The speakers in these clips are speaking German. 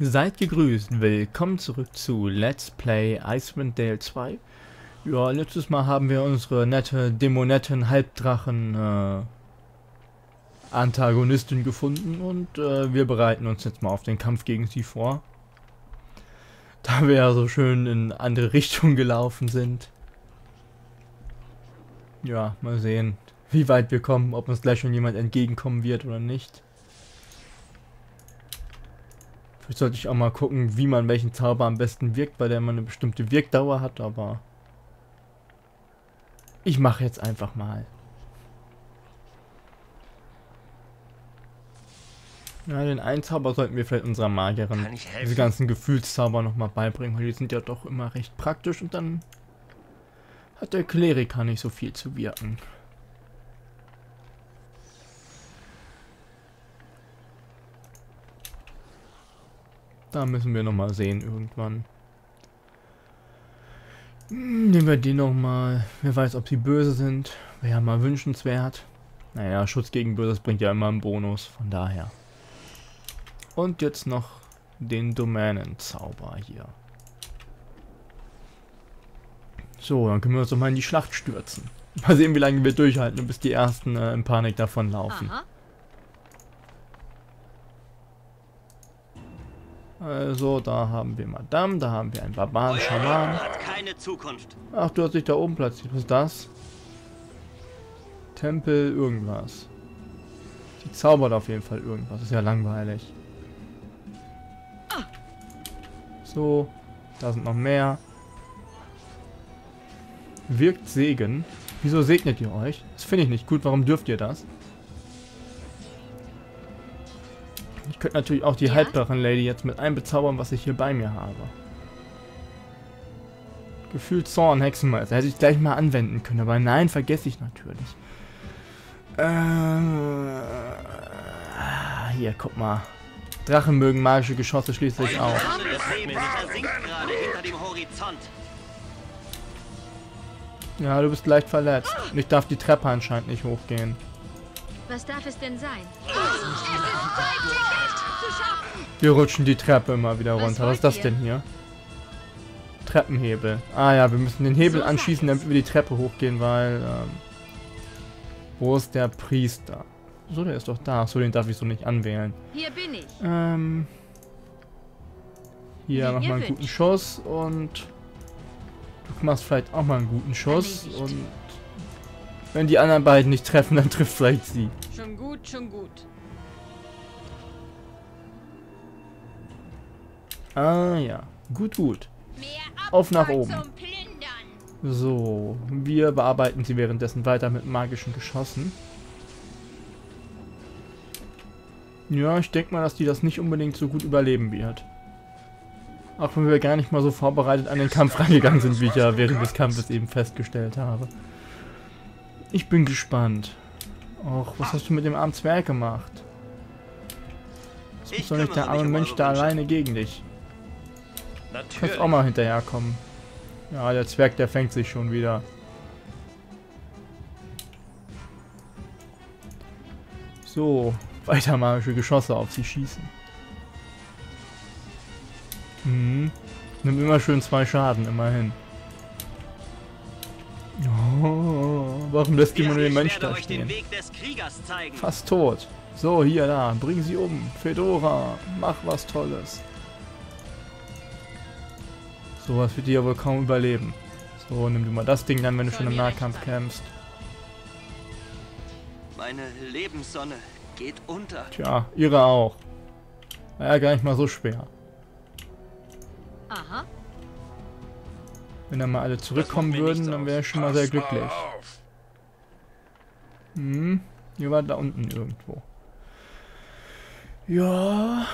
Seid gegrüßt, willkommen zurück zu Let's Play Icewind Dale 2. Ja, letztes Mal haben wir unsere nette Dämonetten Halbdrachen äh, Antagonistin gefunden und äh, wir bereiten uns jetzt mal auf den Kampf gegen sie vor. Da wir ja so schön in andere Richtungen gelaufen sind. Ja, mal sehen, wie weit wir kommen, ob uns gleich schon jemand entgegenkommen wird oder nicht. Vielleicht sollte ich auch mal gucken, wie man welchen Zauber am besten wirkt, weil der immer eine bestimmte Wirkdauer hat, aber ich mache jetzt einfach mal. Ja, den einen Zauber sollten wir vielleicht unserer Magierin diese ganzen Gefühlszauber nochmal beibringen, weil die sind ja doch immer recht praktisch und dann hat der Kleriker nicht so viel zu wirken. Da müssen wir nochmal sehen irgendwann. Hm, nehmen wir die nochmal. Wer weiß, ob sie böse sind. Wäre ja mal wünschenswert. Naja, Schutz gegen Böses bringt ja immer einen Bonus. Von daher. Und jetzt noch den Domänenzauber hier. So, dann können wir uns doch mal in die Schlacht stürzen. Mal sehen, wie lange wir durchhalten, bis die ersten äh, in Panik davonlaufen. Aha. Also, da haben wir Madame, da haben wir einen Barbaren Schaman. Ach, du hast dich da oben platziert. Was ist das? Tempel, irgendwas. Die zaubert auf jeden Fall irgendwas. Ist ja langweilig. So, da sind noch mehr. Wirkt Segen. Wieso segnet ihr euch? Das finde ich nicht gut. Warum dürft ihr das? Ich könnte natürlich auch die ja? Halbdrachen-Lady jetzt mit einbezaubern, was ich hier bei mir habe. Gefühlt Zorn, Hexenmeister. Hätte ich gleich mal anwenden können, aber nein, vergesse ich natürlich. Äh, hier, guck mal. Drachen mögen magische Geschosse schließlich auch. Ja, du bist leicht verletzt. Und ich darf die Treppe anscheinend nicht hochgehen. Was darf es denn sein? Wir rutschen die Treppe immer wieder runter. Was, ist das denn hier? Treppenhebel. Ah ja, wir müssen den Hebel anschießen, damit wir die Treppe hochgehen, weil... Ähm, wo ist der Priester? So, der ist doch da. So, den darf ich so nicht anwählen. Hier bin ich. Ähm... Hier nochmal einen guten Schuss und... Du machst vielleicht auch mal einen guten Schuss und... Wenn die anderen beiden nicht treffen, dann trifft vielleicht sie. Schon gut, schon gut. Ah ja, gut, gut. Auf nach oben. So, wir bearbeiten sie währenddessen weiter mit magischen Geschossen. Ja, ich denke mal, dass die das nicht unbedingt so gut überleben wird. Auch wenn wir gar nicht mal so vorbereitet an den Kampf reingegangen sind, wie ich ja während des Kampfes eben festgestellt habe. Ich bin gespannt. Och, was hast du mit dem armen Zwerg gemacht? Was soll nicht der arme Mensch da alleine gegen dich? Natürlich. Kannst auch mal hinterherkommen. Ja, der Zwerg, der fängt sich schon wieder. So, weiter magische Geschosse auf sie schießen. Mhm. Nimm immer schön zwei Schaden, immerhin. Oh, warum lässt die den Mensch da stehen? Fast tot. So, hier, da. Bring sie um. Fedora, mach was Tolles. Sowas wird die ja wohl kaum überleben. So, nimm du mal das Ding dann, wenn du schon im Nahkampf kämpfst. Meine Lebenssonne geht unter. Tja, ihre auch. War ja gar nicht mal so schwer. Aha. Wenn dann mal alle zurückkommen würden, dann wäre ich schon mal sehr glücklich. Hm, ihr war da unten irgendwo. Ja,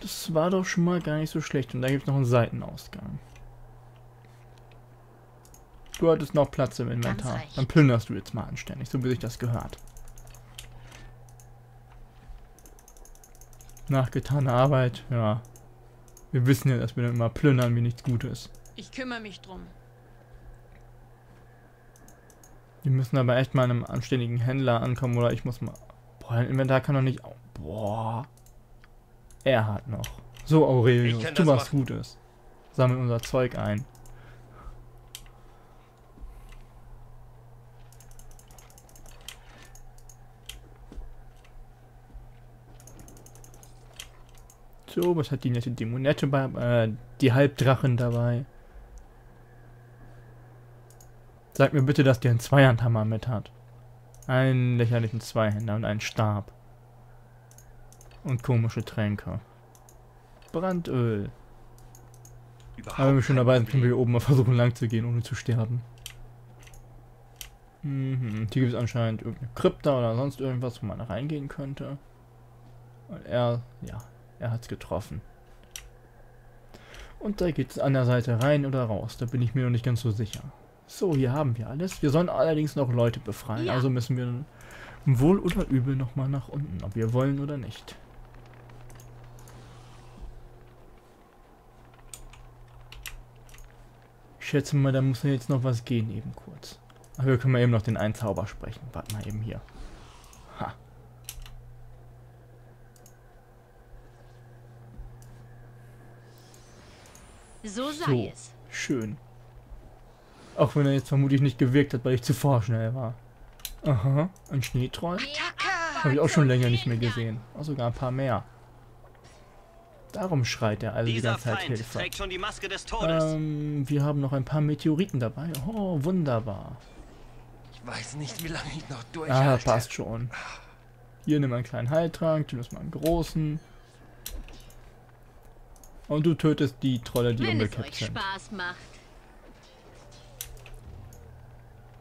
das war doch schon mal gar nicht so schlecht. Und da gibt es noch einen Seitenausgang. Du hattest noch Platz im Inventar. Dann plünderst du jetzt mal anständig, so wie sich das gehört. Nachgetane Arbeit, ja. Wir wissen ja, dass wir dann immer plündern wie nichts Gutes. Ich kümmere mich drum. Wir müssen aber echt mal einem anständigen Händler ankommen oder ich muss mal... Boah, ein Inventar kann doch nicht... Boah. Er hat noch. So, Aurelius, tu was Gutes. Sammel unser Zeug ein. So, was hat die nette Dämonette bei, äh, die Halbdrachen dabei? Sag mir bitte, dass der einen Zweihandhammer mit hat. Einen lächerlichen Zweihänder und einen Stab. Und komische Tränke. Brandöl. Überhaupt Aber wir schon dabei sind, können wir hier oben mal versuchen lang zu gehen, ohne zu sterben. Mhm. Hier gibt es anscheinend irgendeine Krypta oder sonst irgendwas, wo man reingehen könnte. Und er, ja, er hat's getroffen. Und da geht's an der Seite rein oder raus. Da bin ich mir noch nicht ganz so sicher. So, hier haben wir alles. Wir sollen allerdings noch Leute befreien. Ja. Also müssen wir wohl oder übel nochmal nach unten, ob wir wollen oder nicht. Ich schätze mal, da muss ja jetzt noch was gehen, eben kurz. Aber wir können mal eben noch den einen Zauber sprechen. Warte mal eben hier. Ha. So sei es. Schön. Auch wenn er jetzt vermutlich nicht gewirkt hat, weil ich zuvor schnell war. Aha, ein Schneetroll. Habe ich auch schon länger nicht mehr gesehen. Auch sogar ein paar mehr. Darum schreit er also die Dieser ganze Zeit Feind Hilfe. trägt schon die Maske des Todes. Ähm, wir haben noch ein paar Meteoriten dabei. Oh, wunderbar. Ich weiß nicht, wie lange ich noch Ah, durchhalte. passt schon. Hier nimm einen kleinen Heiltrank, du nimmst mal einen großen. Und du tötest die Trolle, die Wenn es umgekippt euch sind. Spaß macht.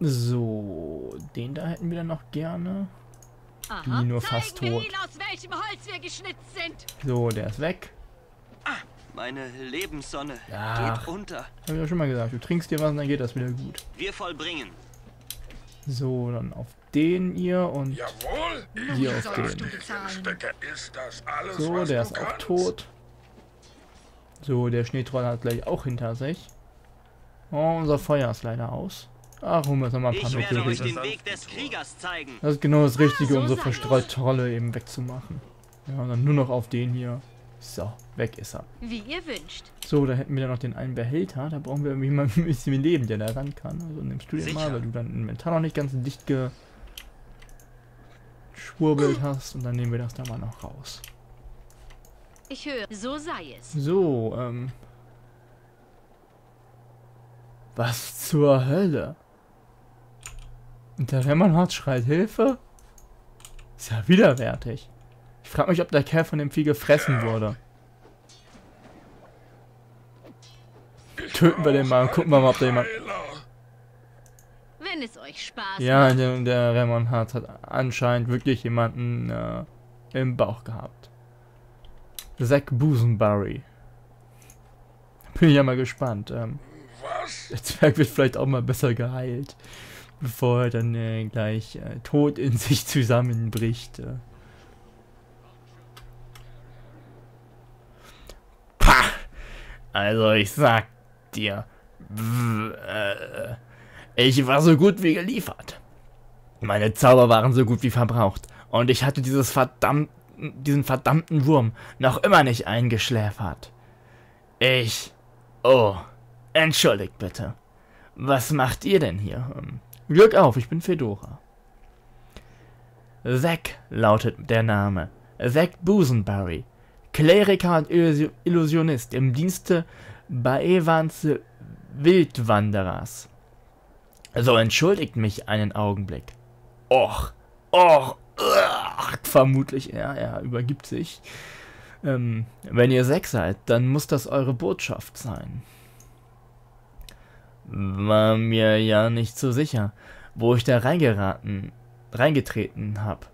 So, den da hätten wir dann noch gerne. Aha. Die nur fast Zeigen tot. ihn, aus welchem Holz wir geschnitzt sind. So, der ist weg. Meine Lebenssonne Ach. geht unter. Hab ich ja schon mal gesagt. Du trinkst dir was und dann geht das wieder gut. Wir vollbringen. So, dann auf den ihr und Jawohl, hier auf den. alles, So, was der ist auch kannst? tot. So, der Schneetroll hat gleich auch hinter sich. Oh, unser Feuer ist leider aus. Ach, holen wir uns noch mal ein paar Ich werde euch Meteoriten. den Weg des Kriegers zeigen. Das ist genau das Richtige, so um so verstreut Trolle eben wegzumachen. Ja, und dann nur noch auf den hier. So, weg ist er. Wie ihr wünscht. So, da hätten wir dann noch den einen Behälter. Da brauchen wir irgendwie mal ein bisschen Leben, der da ran kann. Also nimmst du den mal, weil du dein Inventar noch nicht ganz dicht geschwurbelt hast. Und dann nehmen wir das da mal noch raus. Ich höre, so sei es. So, ähm. Was zur Hölle? Und der Remmernhardt schreit Hilfe? Ist ja widerwärtig. Ich frage mich, ob der Kerl von dem Vieh gefressen wurde. Töten wir den mal und gucken wir mal, ob da jemand... Wenn es euch Spaß Ja, der, der Remmernhardt hat anscheinend wirklich jemanden äh, im Bauch gehabt. Zack Busenbury. Bin ich ja mal gespannt. Ähm, Was? Der Zwerg wird vielleicht auch mal besser geheilt, bevor er dann äh, gleich äh, tot in sich zusammenbricht. Äh. Also ich sag dir, äh, ich war so gut wie geliefert. Meine Zauber waren so gut wie verbraucht und ich hatte dieses verdammt, diesen verdammten Wurm noch immer nicht eingeschläfert. Ich, oh, Entschuldigt bitte. Was macht ihr denn hier? Hm, Glück auf, ich bin Fedora. Zack lautet der Name. Zack Busenbury. Kleriker und Illus- Illusionist im Dienste Baevans Wildwanderers. So entschuldigt mich einen Augenblick. Och, och, ugh, vermutlich, ja, er übergibt sich. Ähm, wenn ihr Zack seid, dann muss das eure Botschaft sein. War mir ja nicht so sicher, wo ich da reingeraten, reingetreten hab.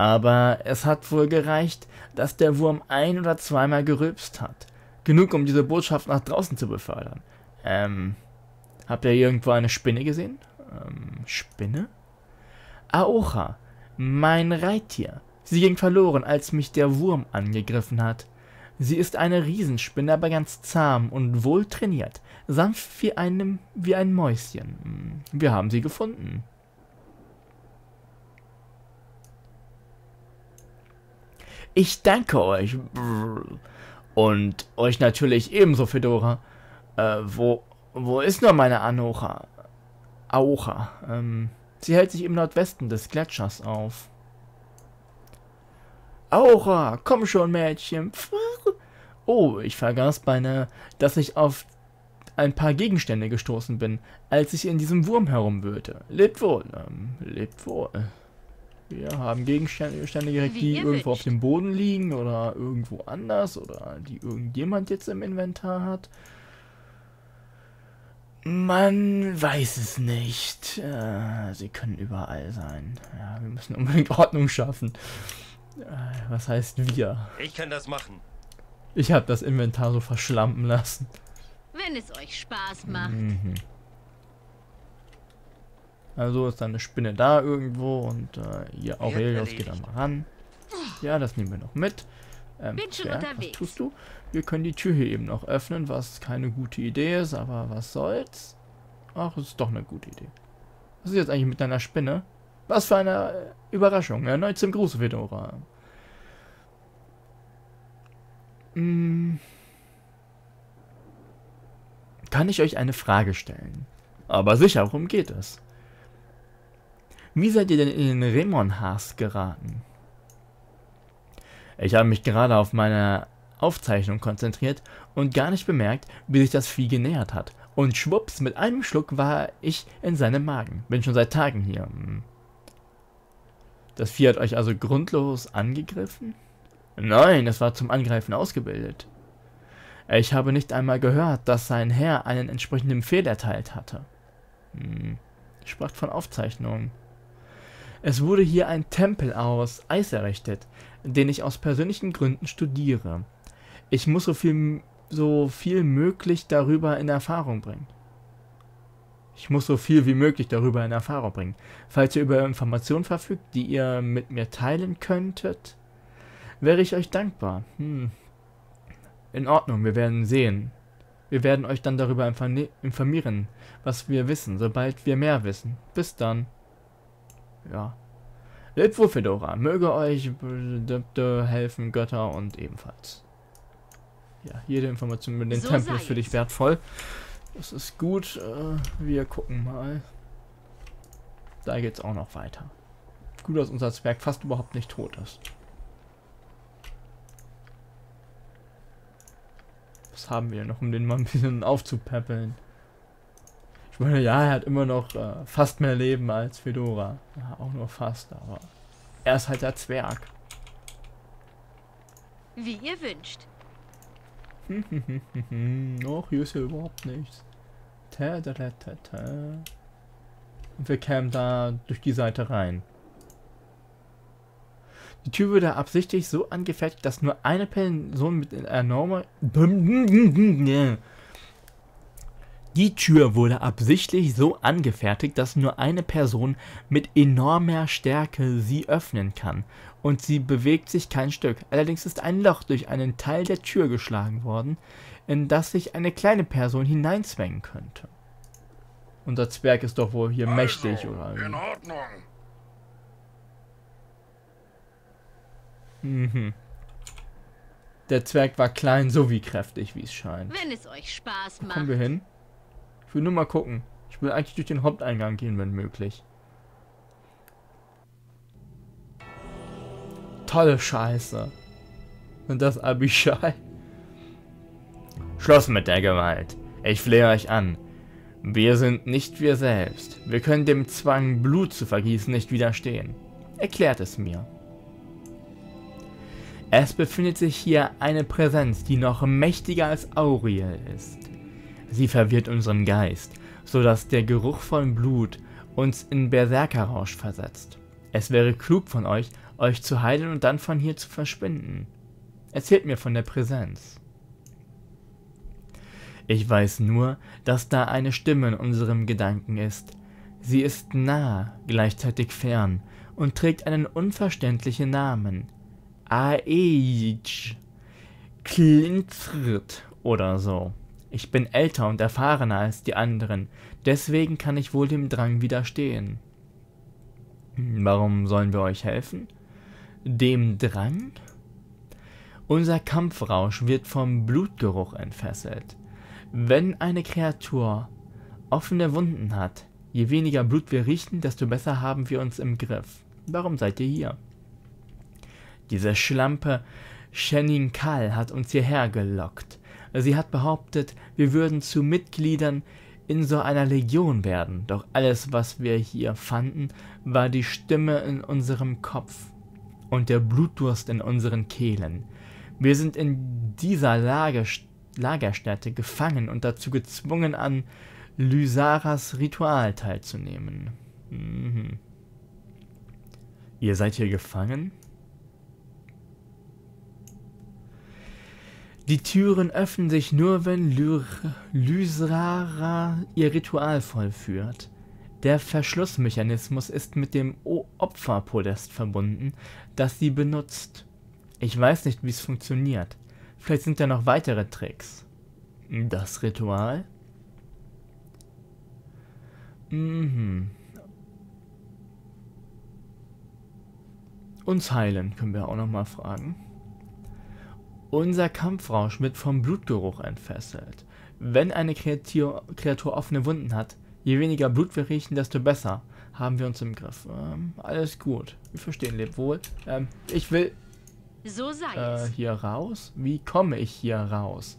Aber es hat wohl gereicht, dass der Wurm ein- oder zweimal gerülpst hat. Genug, um diese Botschaft nach draußen zu befördern. Ähm, habt ihr irgendwo eine Spinne gesehen? Ähm, Spinne? Aocha, mein Reittier. Sie ging verloren, als mich der Wurm angegriffen hat. Sie ist eine Riesenspinne, aber ganz zahm und wohl trainiert. Sanft wie, einem, wie ein Mäuschen. Hm, Wir haben sie gefunden. Ich danke euch. Und euch natürlich ebenso, Fedora. Äh, wo, wo ist nur meine Anocha? Aocha. Ähm, sie hält sich im Nordwesten des Gletschers auf. Aura, komm schon, Mädchen. Oh, ich vergaß beinahe, dass ich auf ein paar Gegenstände gestoßen bin, als ich in diesem Wurm herumwühlte. Lebt wohl, ähm, lebt wohl. Wir haben Gegenstände Wie die irgendwo auf dem Boden liegen oder irgendwo anders oder die irgendjemand jetzt im Inventar hat. Man weiß es nicht. Äh, sie können überall sein. Ja, wir müssen unbedingt Ordnung schaffen. Äh, was heißt wir? Ich kann das machen. Ich habe das Inventar so verschlampen lassen. Wenn es euch Spaß macht. Mhm. Also ist da eine Spinne da irgendwo und äh, hier Aurelius geht da mal ran. Ja, das nehmen wir noch mit. Ähm, Bin schon was unterwegs. tust du? Wir können die Tür hier eben noch öffnen, was keine gute Idee ist, aber was soll's? Ach, es ist doch eine gute Idee. Was ist jetzt eigentlich mit deiner Spinne? Was für eine äh, Überraschung. Erneut zum Gruß, Fedora. Hm. Kann ich euch eine Frage stellen? Aber sicher, worum geht es? Wie seid ihr denn in den Remonhas geraten? Ich habe mich gerade auf meine Aufzeichnung konzentriert und gar nicht bemerkt, wie sich das Vieh genähert hat. Und schwupps, mit einem Schluck war ich in seinem Magen. Bin schon seit Tagen hier. Das Vieh hat euch also grundlos angegriffen? Nein, es war zum Angreifen ausgebildet. Ich habe nicht einmal gehört, dass sein Herr einen entsprechenden Befehl erteilt hatte. Hm. Sprach von Aufzeichnungen. Es wurde hier ein Tempel aus Eis errichtet, den ich aus persönlichen Gründen studiere. Ich muss so viel, so viel möglich darüber in Erfahrung bringen. Ich muss so viel wie möglich darüber in Erfahrung bringen. Falls ihr über Informationen verfügt, die ihr mit mir teilen könntet, wäre ich euch dankbar. Hm. In Ordnung, wir werden sehen. Wir werden euch dann darüber informi- informieren, was wir wissen, sobald wir mehr wissen. Bis dann. Ja. Lebt wohl, Fedora. Möge euch helfen, Götter und ebenfalls. Ja, jede Information über den So Tempel ist für dich wertvoll. Das ist gut. Äh, wir gucken mal. Da geht's auch noch weiter. Gut, dass unser Zwerg fast überhaupt nicht tot ist. Was haben wir noch, um den mal ein bisschen aufzupäppeln? Ich meine, ja, er hat immer noch äh, fast mehr Leben als Fedora. Ja, auch nur fast, aber er ist halt der Zwerg. Wie ihr wünscht. Och, hier ist ja überhaupt nichts. Ta, ta, ta, ta, ta. Und wir kämen da durch die Seite rein. Die Tür wurde absichtlich so angefertigt, dass nur eine Person mit enormer... Die Tür wurde absichtlich so angefertigt, dass nur eine Person mit enormer Stärke sie öffnen kann. Und sie bewegt sich kein Stück. Allerdings ist ein Loch durch einen Teil der Tür geschlagen worden, in das sich eine kleine Person hineinzwängen könnte. Unser Zwerg ist doch wohl hier mächtig, also, oder? In? Ordnung. Mhm. Der Zwerg war klein sowie kräftig, wie es scheint. Wenn es euch Spaß Wo macht. kommen wir hin? Ich will nur mal gucken. Ich will eigentlich durch den Haupteingang gehen, wenn möglich. Tolle Scheiße. Und das Abishai? Schluss mit der Gewalt. Ich flehe euch an. Wir sind nicht wir selbst. Wir können dem Zwang, Blut zu vergießen, nicht widerstehen. Erklärt es mir. Es befindet sich hier eine Präsenz, die noch mächtiger als Auriel ist. Sie verwirrt unseren Geist, so dass der Geruch von Blut uns in Berserkerrausch versetzt. Es wäre klug von euch, euch zu heilen und dann von hier zu verschwinden. Erzählt mir von der Präsenz. Ich weiß nur, dass da eine Stimme in unserem Gedanken ist. Sie ist nah, gleichzeitig fern und trägt einen unverständlichen Namen. Aeij. Klinzrt oder so. Ich bin älter und erfahrener als die anderen, deswegen kann ich wohl dem Drang widerstehen. Hm, Warum sollen wir euch helfen? Dem Drang? Unser Kampfrausch wird vom Blutgeruch entfesselt. Wenn eine Kreatur offene Wunden hat, je weniger Blut wir riechen, desto besser haben wir uns im Griff. Warum seid ihr hier? Diese Schlampe Shenin Kal hat uns hierher gelockt. Sie hat behauptet, wir würden zu Mitgliedern in so einer Legion werden, doch alles, was wir hier fanden, war die Stimme in unserem Kopf und der Blutdurst in unseren Kehlen. Wir sind in dieser Lager Lagerstätte gefangen und dazu gezwungen, an Lysaras Ritual teilzunehmen. Mhm. Ihr seid hier gefangen? Die Türen öffnen sich nur, wenn Lyr Lysara ihr Ritual vollführt. Der Verschlussmechanismus ist mit dem Opferpodest verbunden, das sie benutzt. Ich weiß nicht, wie es funktioniert. Vielleicht sind da noch weitere Tricks. Das Ritual? Mhm. Uns heilen, können wir auch noch mal fragen. Unser Kampfrausch wird vom Blutgeruch entfesselt. Wenn eine Kreatur, Kreatur offene Wunden hat, je weniger Blut wir riechen, desto besser haben wir uns im Griff. Ähm, alles gut. Wir verstehen, lebt wohl. Ähm, ich will So sei äh, hier raus. Wie komme ich hier raus?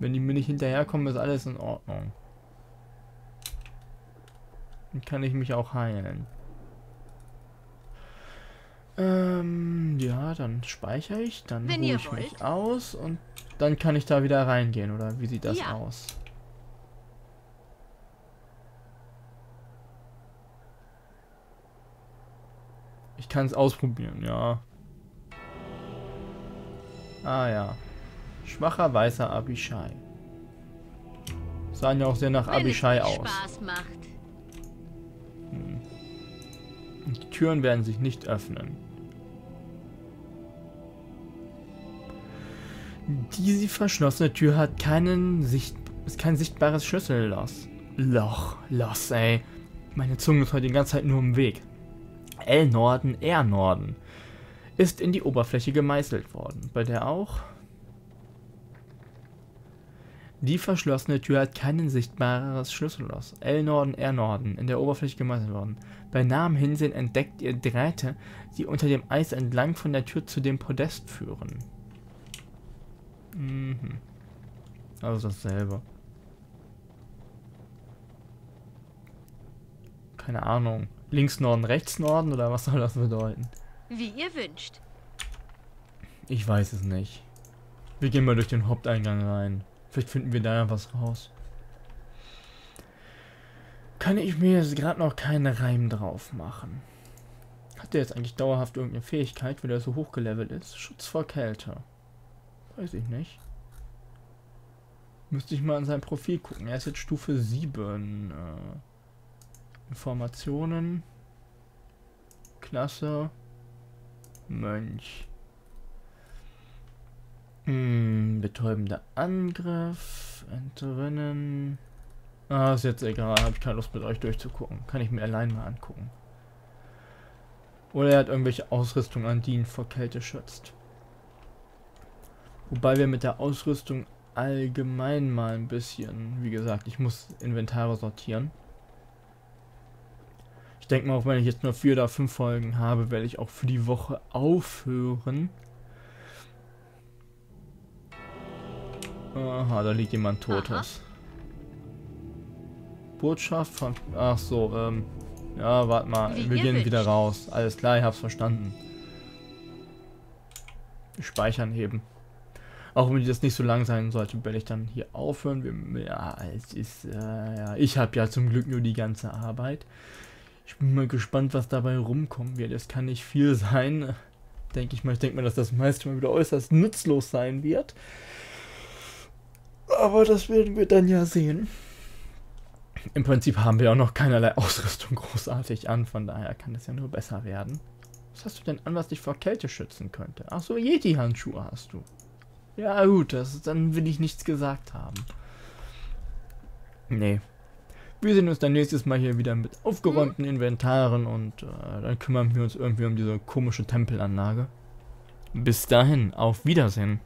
Wenn die mir nicht hinterherkommen, ist alles in Ordnung. Dann kann ich mich auch heilen. Ähm, ja, dann speichere ich, dann Wenn ruhe ich mich wollt. aus und dann kann ich da wieder reingehen, oder wie sieht das Ja. aus? Ich kann es ausprobieren, ja. Ah ja. Schwacher weißer Abishai. Sahen ja auch sehr nach Wenn Abishai aus. Spaß macht. Die Türen werden sich nicht öffnen. Diese verschlossene Tür hat keinen Sicht ist kein sichtbares Schlüsselloch. Loch, Loss, ey. Meine Zunge ist heute die ganze Zeit nur im Weg. L Norden, R Norden ist in die Oberfläche gemeißelt worden. Bei der auch? Die verschlossene Tür hat kein sichtbares Schlüsselloch. L Norden, R Norden, in der Oberfläche gemeißelt worden. Bei nahem Hinsehen entdeckt ihr Drähte, die unter dem Eis entlang von der Tür zu dem Podest führen. Mhm. Also dasselbe. Keine Ahnung. Links Norden, rechts Norden oder was soll das bedeuten? Wie ihr wünscht. Ich weiß es nicht. Wir gehen mal durch den Haupteingang rein. Vielleicht finden wir da ja was raus. Kann ich mir jetzt gerade noch keinen Reim drauf machen. Hat der jetzt eigentlich dauerhaft irgendeine Fähigkeit, weil er so hochgelevelt ist? Schutz vor Kälte. Weiß ich nicht. Müsste ich mal in sein Profil gucken. Er ist jetzt Stufe 7. Äh, Informationen. Klasse. Mönch. Hm, betäubender Angriff. Entrinnen. Ah, ist jetzt egal. Habe ich keine Lust mit euch durchzugucken. Kann ich mir allein mal angucken. Oder er hat irgendwelche Ausrüstung an, die ihn vor Kälte schützt. Wobei wir mit der Ausrüstung allgemein mal ein bisschen, wie gesagt, ich muss Inventare sortieren. Ich denke mal, auch wenn ich jetzt nur vier oder fünf Folgen habe, werde ich auch für die Woche aufhören. Aha, da liegt jemand Totes. Botschaft von... Ach so, ähm... Ja, warte mal. Wie Wir gehen wünscht. wieder raus. Alles klar, ich hab's verstanden. Speichern heben. Auch wenn das nicht so lang sein sollte, werde ich dann hier aufhören. Wir, ja, es ist... Äh, ja, ich habe ja zum Glück nur die ganze Arbeit. Ich bin mal gespannt, was dabei rumkommen wird. Es kann nicht viel sein. Denke ich mal. Ich denke mal, dass das meiste mal wieder äußerst nutzlos sein wird. Aber das werden wir dann ja sehen. Im Prinzip haben wir auch noch keinerlei Ausrüstung großartig an, von daher kann es ja nur besser werden. Was hast du denn an, was dich vor Kälte schützen könnte? Ach so, Yeti-Handschuhe hast du. Ja gut, das, dann will ich nichts gesagt haben. Nee. Wir sehen uns dann nächstes Mal hier wieder mit aufgeräumten Inventaren und äh, dann kümmern wir uns irgendwie um diese komische Tempelanlage. Bis dahin, auf Wiedersehen.